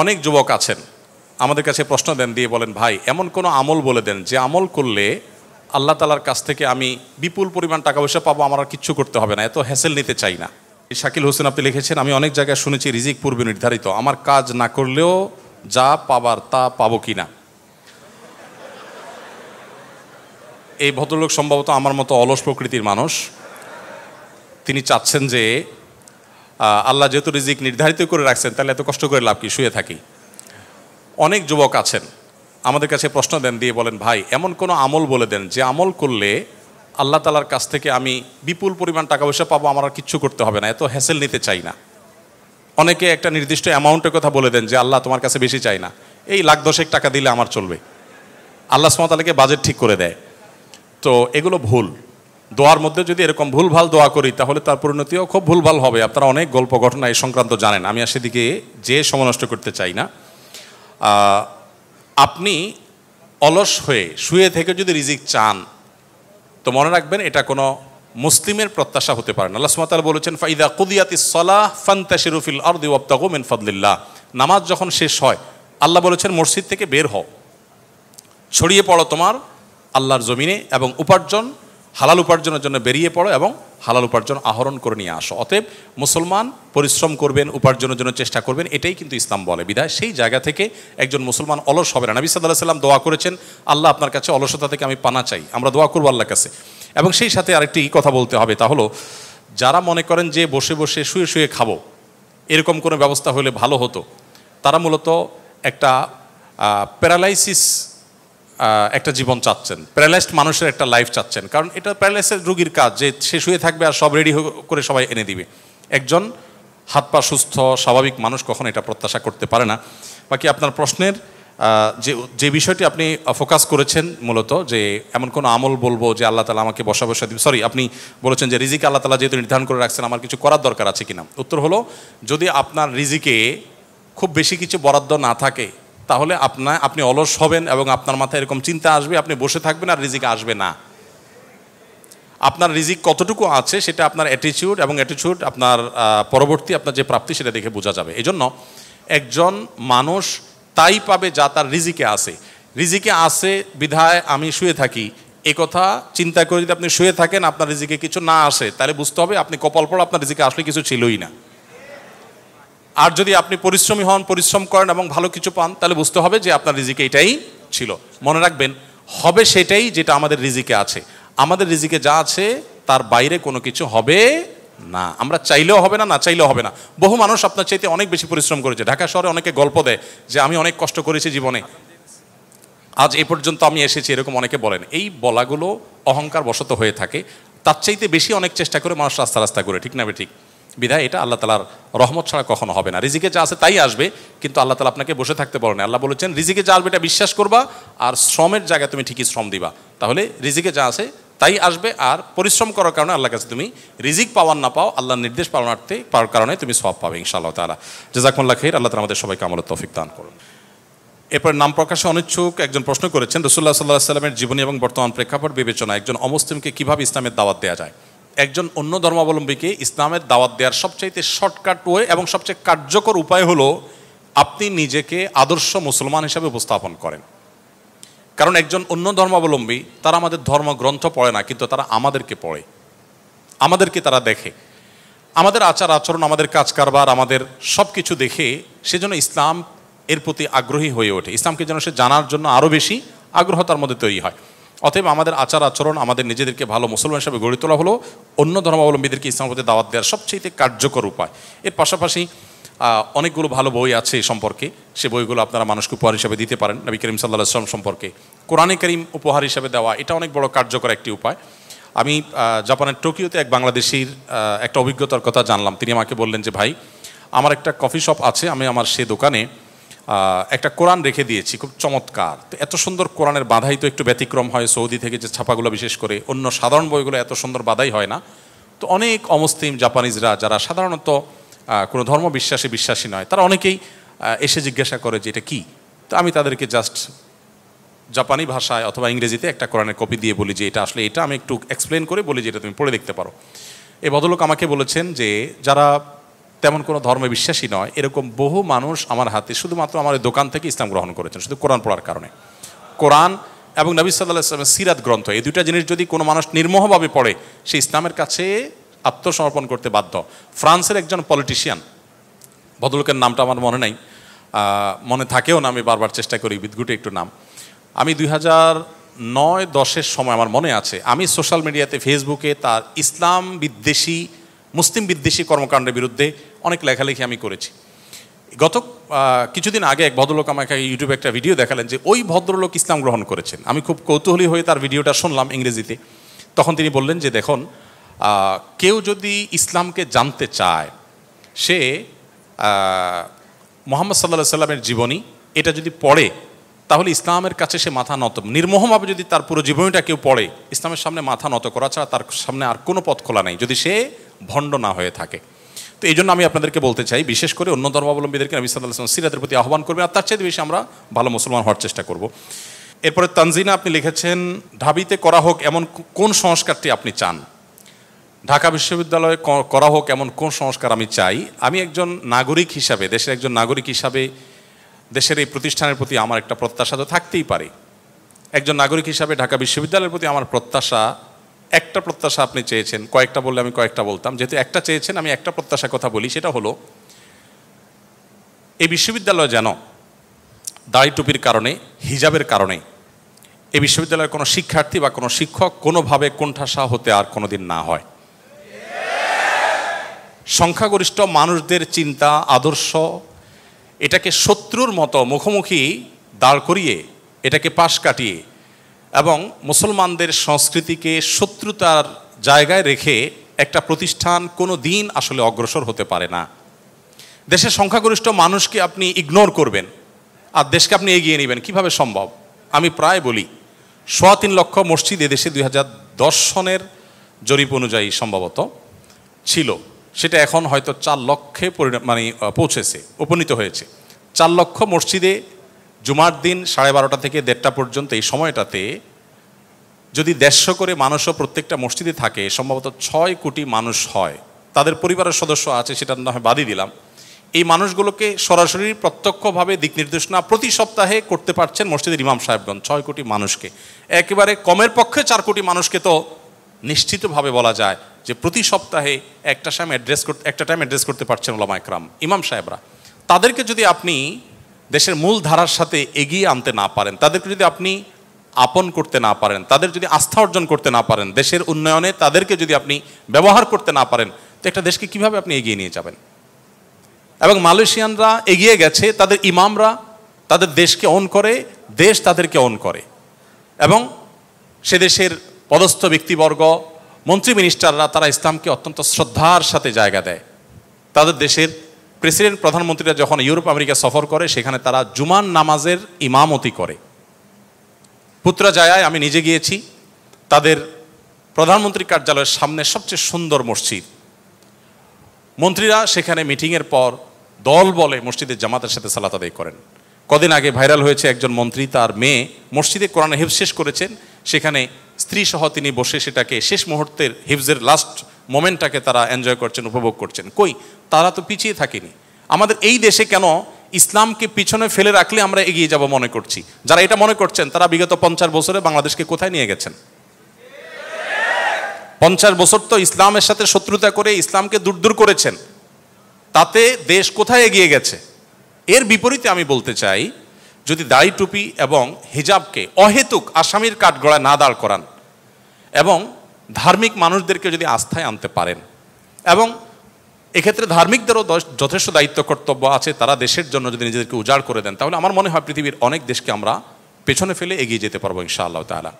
অনেক যুবক আছেন, আমাদের কাছে প্রশ্ন দেন, দিয়ে বলেন, ভাই, এমন কোনো আমল বলে দেন যে আমল করলে আল্লাহ তালার কাছ থেকে আমি বিপুল পরিমাণ টাকা পয়সা পাবো, আমার আর কিচ্ছু করতে হবে না, এত হ্যাসেল নিতে চাই না। শাকিল হোসেন আপনি লিখেছেন, আমি অনেক জায়গায় শুনেছি রিজিক পূর্বে নির্ধারিত, আমার কাজ না করলেও যা পাবার তা পাবো কি না? এই ভদ্রলোক সম্ভবত আমার মতো অলস প্রকৃতির মানুষ। তিনি চাচ্ছেন যে আল্লাহ যেহেতু রিজিক নির্ধারিত করে রাখছেন, তাহলে এত কষ্ট করে লাভ কি? শুয়ে থাকি। অনেক যুবক আছেন, আমাদের কাছে প্রশ্ন দেন, দিয়ে বলেন, ভাই, এমন কোনো আমল বলে দেন যে আমল করলে আল্লাহ তালার কাছ থেকে আমি বিপুল পরিমাণ টাকা পয়সা পাবো, আমার আর কিচ্ছু করতে হবে না, এত হ্যাসেল নিতে চাই না। অনেকে একটা নির্দিষ্ট অ্যামাউন্টের কথা বলে দেন যে, আল্লাহ তোমার কাছে বেশি চাই না। এই লাখ দশেক টাকা দিলে আমার চলবে। আল্লাহ সুমতালাকে বাজেট ঠিক করে দেয়। তো এগুলো ভুল। দোয়ার মধ্যে যদি এরকম ভুলভাল দোয়া করি, তাহলে তার পরিণতিও খুব ভুলভাল হবে। আপনারা অনেক গল্প ঘটনা এই সংক্রান্ত জানেন। আমি আর সেদিকে যে সময় নষ্ট করতে চাই না। আপনি অলস হয়ে শুয়ে থেকে যদি রিজিক চান, তো মনে রাখবেন এটা কোনো মুসলিমের প্রত্যাশা হতে পারে না। আল্লাহ সুমাতাল বলেছেন, ফাইদা কুদিয়াতি সলাহ ফান্তাশিরুফিল আরদি ওয়াবতাগু মিন ফাদলিল্লাহ। নামাজ যখন শেষ হয়, আল্লাহ বলেছেন, মসজিদ থেকে বের হও। ছড়িয়ে পড়ো তোমার আল্লাহর জমিনে এবং উপার্জন হালাল উপার্জনের জন্য বেরিয়ে পড়ো এবং হালাল উপার্জন আহরণ করে নিয়ে আসো। অতএব মুসলমান পরিশ্রম করবেন, উপার্জনের জন্য চেষ্টা করবেন, এটাই কিন্তু ইসলাম বলে। বিধায় সেই জায়গা থেকে একজন মুসলমান অলস হবে না। নবী সাল্লাহ সাল্লাম দোয়া করেছেন, আল্লাহ আপনার কাছে অলসতা থেকে আমি পানা চাই। আমরা দোয়া করব আল্লাহর কাছে। এবং সেই সাথে আরেকটি কথা বলতে হবে, তা হলো, যারা মনে করেন যে বসে বসে শুয়ে শুয়ে খাব, এরকম কোনো ব্যবস্থা হলে ভালো হতো, তারা মূলত একটা প্যারালাইসিস একটা জীবন চাচ্ছেন। প্যারালাইজড মানুষের একটা লাইফ চাচ্ছেন। কারণ এটা প্যারালাইসিস রুগীর কাজ, যে সে শুয়ে থাকবে আর সব রেডি করে সবাই এনে দিবে। একজন হাত পা সুস্থ, স্বাভাবিক মানুষ কখনো এটা প্রত্যাশা করতে পারে না। বাকি আপনার প্রশ্নের যে যে বিষয়টি আপনি ফোকাস করেছেন মূলত, যে এমন কোনো আমল বলব যে আল্লাহ তালা আমাকে বসা বসা দিবে। সরি আপনি বলেছেন যে রিজিক আল্লাহ তালা যেহেতু নির্ধারণ করে রাখছেন, আমার কিছু করার দরকার আছে কিনা? উত্তর হলো, যদি আপনার রিজিকে খুব বেশি কিছু বরাদ্দ না থাকে তাহলে আপনার আপনি অলস হবেন এবং আপনার মাথায় এরকম চিন্তা আসবে, আপনি বসে থাকবেন আর রিজিক আসবে না। আপনার রিজিক কতটুকু আছে সেটা আপনার অ্যাটিটিউড এবং অ্যাটিটিউড আপনার পরবর্তী আপনার যে প্রাপ্তি সেটা দেখে বোঝা যাবে। এজন্য একজন মানুষ তাই পাবে যা তার রিজিকে আছে। রিজিকে আছে বিধায় আমি শুয়ে থাকি। এ কথা চিন্তা করে যদি আপনি শুয়ে থাকেন, আপনার রিজিকে কিছু না আসে, তাহলে বুঝতে হবে আপনি কপাল পড়া, আপনার রিজিকে আসলে কিছু ছিলই না। আর যদি আপনি পরিশ্রমী হন, পরিশ্রম করেন এবং ভালো কিছু পান, তাহলে বুঝতে হবে যে আপনার রিজিকে এটাই ছিল। মনে রাখবেন, হবে সেটাই যেটা আমাদের রিজিকে আছে। আমাদের রিজিকে যা আছে, তার বাইরে কোনো কিছু হবে না। আমরা চাইলেও হবে না না চাইলেও হবে না। বহু মানুষ আপনার চাইতে অনেক বেশি পরিশ্রম করেছে। ঢাকা শহরে অনেকে গল্প দেয় যে, আমি অনেক কষ্ট করেছি জীবনে। আজ এ পর্যন্ত আমি এসেছি, এরকম অনেকে বলেন। এই বলাগুলো অহংকার বশত হয়ে থাকে। তার চাইতে বেশি অনেক চেষ্টা করে মানুষ রাস্তা রাস্তা করে। ঠিক না ঠিক? বিধায় এটা আল্লাহ তালার রহমত ছাড়া কখনো হবে না। রিজিকে যা আছে তাই আসবে, কিন্তু আল্লাহ তালা আপনাকে বসে থাকতে বলেন আল্লাহ বলেছেন, রিজিকে যা আসবে এটা বিশ্বাস করবা আর শ্রমের জায়গায় তুমি ঠিকই শ্রম দিবা। তাহলে রিজিকে যা আছে তাই আসবে আর পরিশ্রম করার কারণে আল্লাহর কাছে তুমি রিজিক পাওয়ার না পাও, আল্লাহর নির্দেশ পালনার্থে পাওয়ার কারণে তুমি সব পাবে ইনশাআল্লাহ তালা জাজাকুল্লাহ খের আল্লাহ তালা আমাদের সবাইকে আমলের তৌফিক দান করুন। এরপর নাম প্রকাশে অনিচ্ছুক একজন প্রশ্ন করেছেন রসুল্লাহ সাল্লাহ সাল্লামের জীবনী এবং বর্তমান প্রেক্ষাপট বিবেচনা একজন অমুসলিমকে কীভাবে ইসলামের দাওয়াত দেওয়া যায়? একজন অন্য ধর্মাবলম্বীকে ইসলামের দাওয়াত দেওয়ার সবচাইতে শর্টকাট ওয়ে এবং সবচেয়ে কার্যকর উপায় হলো আপনি নিজেকে আদর্শ মুসলমান হিসাবে উপস্থাপন করেন। কারণ একজন অন্য ধর্মাবলম্বী, তারা আমাদের ধর্মগ্রন্থ পড়ে না, কিন্তু তারা আমাদেরকে পড়ে। আমাদেরকে তারা দেখে। আমাদের আচার আচরণ, আমাদের কাজ কারবার আমাদের সব কিছু দেখে সেজন্য ইসলাম এর প্রতি আগ্রহী হয়ে ওঠে। ইসলামকে যেন সে জানার জন্য আরও বেশি আগ্রহ তার মধ্যে তৈরি হয়। অতএব আমাদের আচার আচরণ আমাদের নিজেদেরকে ভালো মুসলমান হিসাবে গড়ে তোলা হলো, অন্য ধর্মাবলম্বীদেরকে ইসলামের প্রতি দাওয়াত দেওয়ার সবচেয়ে কার্যকর উপায়। এর পাশাপাশি অনেকগুলো ভালো বই আছে এই সম্পর্কে, সে বইগুলো আপনারা মানুষকে উপহার হিসাবে দিতে পারেন, নবী করিম সাল্লাহ আসলাম সম্পর্কে। কোরআনে করিম উপহার হিসাবে দেওয়া, এটা অনেক বড় কার্যকর একটি উপায়। আমি জাপানের টোকিওতে এক বাংলাদেশির একটা অভিজ্ঞতার কথা জানলাম। তিনি আমাকে বললেন যে, ভাই, আমার একটা কফি শপ আছে, আমি আমার সে দোকানে একটা কোরআন রেখে দিয়েছি, খুব চমৎকার। তো এত সুন্দর কোরআনের বাধাই তো একটু ব্যতিক্রম হয় সৌদি থেকে যে ছাপাগুলো বিশেষ করে, অন্য সাধারণ বইগুলো এত সুন্দর বাধাই হয় না। তো অনেক অমুসলিম জাপানিজরা যারা সাধারণত কোনো ধর্ম বিশ্বাসে বিশ্বাসী নয়, তারা অনেকেই এসে জিজ্ঞাসা করে যে এটা কী? তো আমি তাদেরকে জাস্ট জাপানি ভাষায় অথবা ইংরেজিতে একটা কোরআনের কপি দিয়ে বলি যে এটা আসলে এটা, আমি একটু এক্সপ্লেন করে বলি যে এটা তুমি পড়ে দেখতে পারো। এই ভদ্রলোক আমাকে বলেছেন যে যারা তেমন কোনো ধর্মে বিশ্বাসী নয়। এরকম বহু মানুষ আমার হাতে শুধুমাত্র আমার দোকান থেকে ইসলাম গ্রহণ করেছেন, শুধু কোরআন পড়ার কারণে। কোরআন এবং নবী সাল্লাহ ইসলামের সিরাত গ্রন্থ, এই দুইটা জিনিস যদি কোনো মানুষ নির্মোহভাবে পড়ে, সে ইসলামের কাছে আত্মসমর্পণ করতে বাধ্য। ফ্রান্সের একজন পলিটিশিয়ান, ভদ্রলোকের নামটা আমার মনে নাই মনে থাকেও না, আমি বারবার চেষ্টা করি বিদঘুটে একটু নাম। আমি দুই হাজার নয় দশের সময় আমার মনে আছে, আমি সোশ্যাল মিডিয়াতে, ফেসবুকে তার ইসলাম বিদ্বেষী মুসলিম বিদ্বেষী কর্মকাণ্ডের বিরুদ্ধে অনেক লেখালেখি আমি করেছি। গত কিছুদিন আগে এক ভদ্রলোক আমাকে ইউটিউবে একটা ভিডিও দেখালেন যে ওই ভদ্রলোক ইসলাম গ্রহণ করেছেন। আমি খুব কৌতূহলী হয়ে তার ভিডিওটা শুনলাম ইংরেজিতে। তখন তিনি বললেন যে, দেখুন কেউ যদি ইসলামকে জানতে চায়, সে মোহাম্মদ সাল্লাহ সাল্লামের জীবনী, এটা যদি পড়ে, তাহলে ইসলামের কাছে সে মাথা নত নির্মোহভাবে যদি তার পুরো জীবনীটা কেউ পড়ে, ইসলামের সামনে মাথা নত করা ছাড়া তার সামনে আর কোনো পথ খোলা নেই। যদি সে ভণ্ড না হয়ে থাকে। তো এই জন্য আমি আপনাদেরকে বলতে চাই, বিশেষ করে অন্য ধর্মাবলম্বীদেরকে নবী সাল্লাহ সাল্লাম সিরাতের প্রতি আহ্বান করবেন, আর তার চেয়ে বেশি আমরা ভালো মুসলমান হওয়ার চেষ্টা করব। এরপরে তানজিনা আপনি লিখেছেন, ঢাবিতে করা হোক এমন কোন সংস্কারটি আপনি চান? ঢাকা বিশ্ববিদ্যালয়ে করা হোক এমন কোন সংস্কার আমি চাই? আমি একজন নাগরিক হিসাবে, দেশের একজন নাগরিক হিসাবে, দেশের এই প্রতিষ্ঠানের প্রতি আমার একটা প্রত্যাশা তো থাকতেই পারে। একজন নাগরিক হিসাবে ঢাকা বিশ্ববিদ্যালয়ের প্রতি আমার প্রত্যাশা একটা প্রত্যাশা আপনি চেয়েছেন, কয়েকটা বললে আমি কয়েকটা বলতাম, যেহেতু একটা চেয়েছেন, আমি একটা প্রত্যাশার কথা বলি, সেটা হলো, এই বিশ্ববিদ্যালয় যেন দাড়ি টুপির কারণে, হিজাবের কারণে, এই বিশ্ববিদ্যালয়ের কোনো শিক্ষার্থী বা কোনো শিক্ষক কোনোভাবে কোণঠাসা হতে আর কোনোদিন না হয়। সংখ্যাগরিষ্ঠ মানুষদের চিন্তা, আদর্শ, এটাকে শত্রুর মতো মুখোমুখি দাঁড় করিয়ে, এটাকে পাশ কাটিয়ে এবং মুসলমানদের সংস্কৃতিকে শত্রুতার জায়গায় রেখে একটা প্রতিষ্ঠান কোনো দিন আসলে অগ্রসর হতে পারে না। দেশের সংখ্যাগরিষ্ঠ মানুষকে আপনি ইগনোর করবেন, আর দেশকে আপনি এগিয়ে নেবেন। কীভাবে সম্ভব? আমি প্রায় বলি, সোয়া তিন লক্ষ মসজিদ এদেশে দুই হাজার দশ সনের জরিপ অনুযায়ী সম্ভবত ছিল। সেটা এখন হয়তো চার লক্ষে পরিণা- মানে পৌঁছেছে, উপনীত হয়েছে। চার লক্ষ মসজিদে জুমার দিন সাড়ে বারোটা থেকে দেড়টা পর্যন্ত এই সময়টাতে যদি দেড়শো করে মানুষও প্রত্যেকটা মসজিদে থাকে, সম্ভবত ছয় কোটি মানুষ হয়, তাদের পরিবারের সদস্য আছে সেটা না হয় বাদই দিলাম, এই মানুষগুলোকে সরাসরি প্রত্যক্ষভাবে দিক নির্দেশনা প্রতি সপ্তাহে করতে পারছেন মসজিদের ইমাম সাহেবগঞ্জ, ছয় কোটি মানুষকে। একেবারে কমের পক্ষে চার কোটি মানুষকে তো নিশ্চিতভাবে বলা যায় যে প্রতি সপ্তাহে একটা টাইম অ্যাড্রেস করতে একটা টাইম অ্যাড্রেস করতে পারছেন ওলামা একরাম ইমাম সাহেবরা। তাদেরকে যদি আপনি দেশের মূল ধারার সাথে এগিয়ে আনতে না পারেন, তাদেরকে যদি আপনি আপন করতে না পারেন, তাদের যদি আস্থা অর্জন করতে না পারেন, দেশের উন্নয়নে তাদেরকে যদি আপনি ব্যবহার করতে না পারেন, তো একটা দেশকে কীভাবে আপনি এগিয়ে নিয়ে যাবেন? এবং মালয়েশিয়ানরা এগিয়ে গেছে, তাদের ইমামরা তাদের দেশকে অন করে, দেশ তাদেরকে অন করে। এবং সে দেশের পদস্থ ব্যক্তিবর্গ, মন্ত্রী মিনিস্টাররা তারা ইসলামকে অত্যন্ত শ্রদ্ধার সাথে জায়গা দেয়। তাদের দেশের প্রেসিডেন্ট, প্রধানমন্ত্রীরা যখন ইউরোপ, আমেরিকা সফর করে, সেখানে তারা জুমান নামাজের ইমামতি করে। পুত্রা জায়ায়, আমি নিজে গিয়েছি। তাদের প্রধানমন্ত্রী কার্যালয়ের সামনে সবচেয়ে সুন্দর মসজিদ। মন্ত্রীরা সেখানে মিটিংয়ের পর দল বলে মসজিদের জামাতের সাথে সালাত আদায় করেন। কদিন আগে ভাইরাল হয়েছে একজন মন্ত্রী, তার মেয়ে। মসজিদে কোরআন হিফজ শেষ করেছেন। সেখানে স্ত্রী সহ তিনি বসে সেটাকে শেষ মুহূর্তের হিফজের লাস্ট মোমেন্টটাকে তারা এনজয় করছেন, উপভোগ করছেন। কই? তারা তো পিছিয়ে থাকেনি। আমাদের এই দেশে কেন ইসলামকে পিছনে ফেলে রাখলে আমরা এগিয়ে যাব মনে করছি? যারা এটা মনে করছেন, তারা বিগত পঞ্চাশ বছরে বাংলাদেশকে কোথায় নিয়ে গেছেন? পঞ্চাশ বছর তো ইসলামের সাথে শত্রুতা করে ইসলামকে দূর দূর করেছেন। তাতে দেশ কোথায় এগিয়ে গেছে? এর বিপরীতে আমি বলতে চাই, যদি দাড়ি টুপি এবং হিজাবকে অহেতুক আসামির কাঠগড়ায় না দাঁড় করান, এবং ধার্মিক মানুষদেরকে যদি আস্থায় আনতে পারেন, এবং এক্ষেত্রে ধার্মিকদেরও যথেষ্ট দায়িত্ব কর্তব্য আছে, তারা দেশের জন্য যদি নিজেদেরকে উজাড় করে দেন, তাহলে আমার মনে হয় পৃথিবীর অনেক দেশকে আমরা পেছনে ফেলে এগিয়ে যেতে পারব ইনশাআল্লাহ তাআলা।